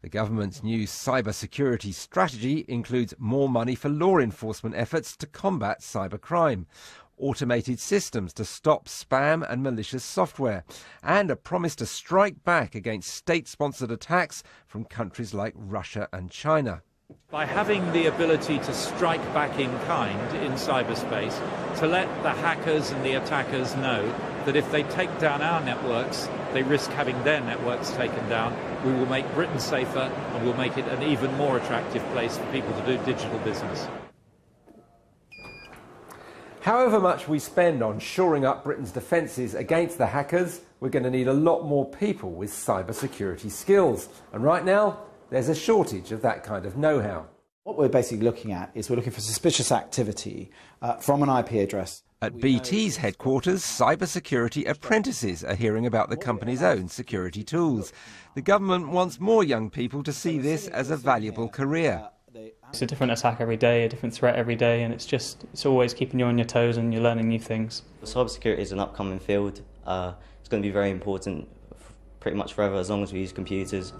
The government's new cybersecurity strategy includes more money for law enforcement efforts to combat cybercrime, automated systems to stop spam and malicious software, and a promise to strike back against state sponsored attacks from countries like Russia and China. By having the ability to strike back in kind in cyberspace, to let the hackers and the attackers know that if they take down our networks, they risk having their networks taken down. We will make Britain safer and we'll make it an even more attractive place for people to do digital business. However much we spend on shoring up Britain's defences against the hackers, we're going to need a lot more people with cybersecurity skills. And right now, there's a shortage of that kind of know how. What we're basically looking at is we're looking for suspicious activity uh, from an IP address. At BT's headquarters, cybersecurity apprentices are hearing about the company's own security tools. The government wants more young people to see this as a valuable career. It's a different attack every day, a different threat every day, and it's just it's always keeping you on your toes and you're learning new things. Cybersecurity is an upcoming field. Uh, it's going to be very important, pretty much forever, as long as we use computers.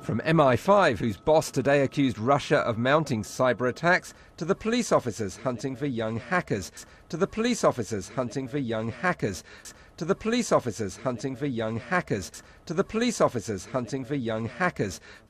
From MI5, whose boss today accused Russia of mounting cyber attacks, to the police officers hunting for young hackers, to the police officers hunting for young hackers, to the police officers hunting for young hackers, to the police officers hunting for young hackers.